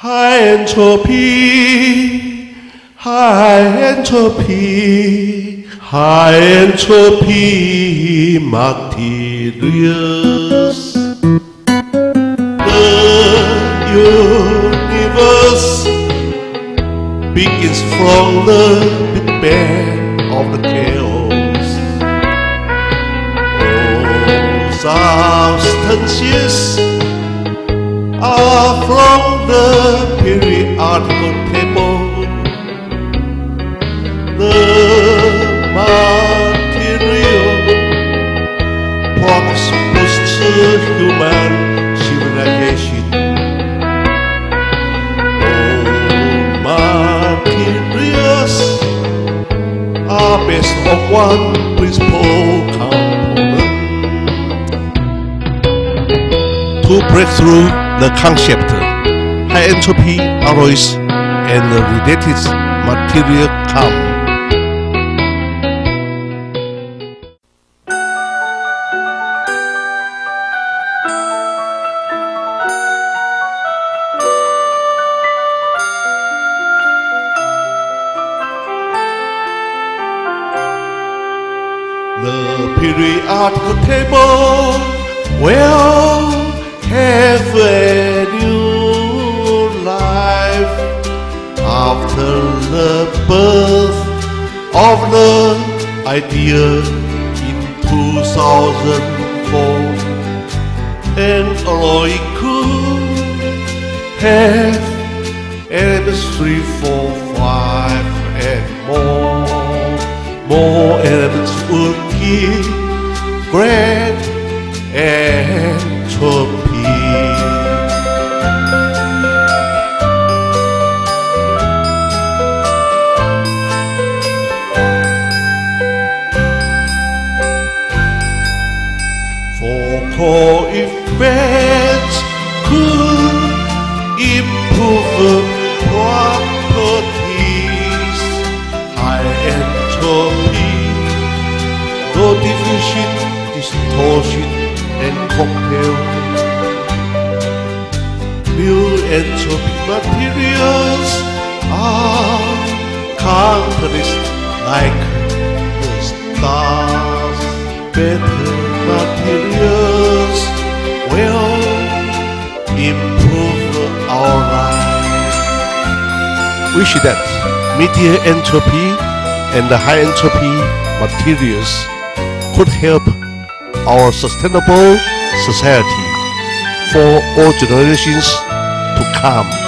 High entropy, high entropy, high entropy materials. The universe begins from the Big Bang of the chaos. All substances are from the periodical table. The material proposed to human civilization. All materials are based on one principal component. To break through the concept, high entropy alloys and the related material come. The periodical table will have a new life after the birth of the idea in 2004 and alloy could have elements 3, 4, 5 and more more elements would give great entropy. Four co-effects could improve properties, high entropy, no distortion, and cocktail. New entropy materials are like the stars. Wish that medium entropy and the high entropy materials could help our sustainable society for all generations to come.